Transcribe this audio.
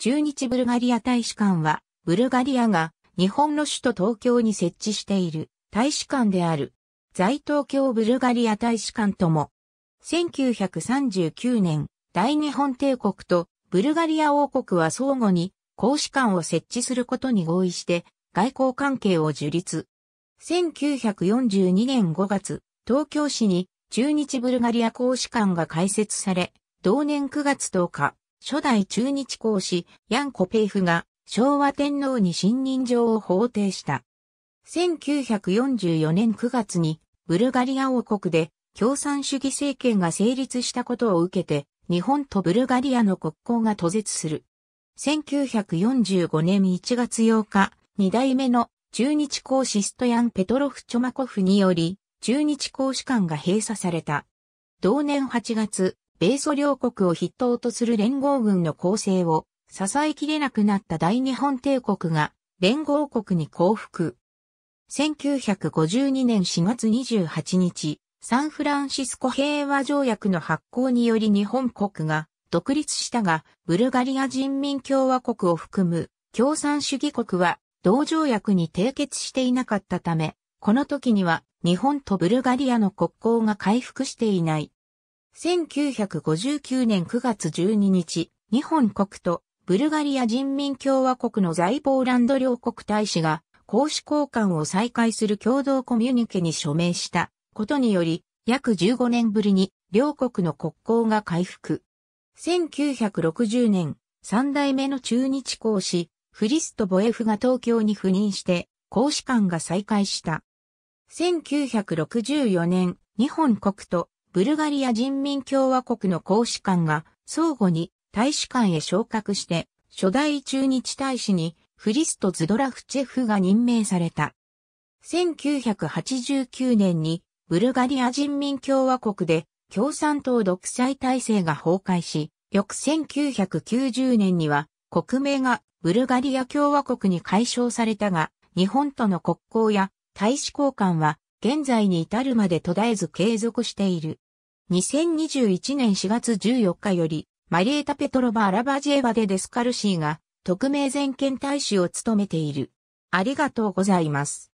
駐日ブルガリア大使館は、ブルガリアが日本の首都東京に設置している大使館である。在東京ブルガリア大使館とも、1939年、大日本帝国とブルガリア王国は相互に公使館を設置することに合意して外交関係を樹立。1942年5月、東京市に中日ブルガリア公使館が開設され、同年9月10日、初代中日公使ヤンコペイフが昭和天皇に信任状を法定した。1944年9月にブルガリア王国で共産主義政権が成立したことを受けて日本とブルガリアの国交が途絶する。1945年1月8日、二代目の中日公使ストヤン・ペトロフ・チョマコフにより、中日公使館が閉鎖された。同年8月、米ソ両国を筆頭とする連合軍の構成を支えきれなくなった大日本帝国が連合国に降伏。1952年4月28日、サンフランシスコ平和条約の発行により日本国が独立したが、ブルガリア人民共和国を含む共産主義国は同条約に締結していなかったため、この時には日本とブルガリアの国交が回復していない。1959年9月12日、日本国とブルガリア人民共和国の在ポーランド両国大使が公使交換を再開する共同コミュニケに署名したことにより、約15年ぶりに両国の国交が回復。1960年、三代目の中日公使、フリスト・ボエフが東京に赴任して、公使館が再開した。1964年、日本国とブルガリア人民共和国の公使館が相互に大使館へ昇格して、初代中日大使にフリスト・ズドラフチェフが任命された。1989年にブルガリア人民共和国で共産党独裁体制が崩壊し、翌1990年には国名がブルガリア共和国に解消されたが、日本との国交や大使交換は現在に至るまで途絶えず継続している。2021年4月14日より、マリエタ・ペトロバ・アラバジェーバ・デ・デスカルシーが特命全権大使を務めている。ありがとうございます。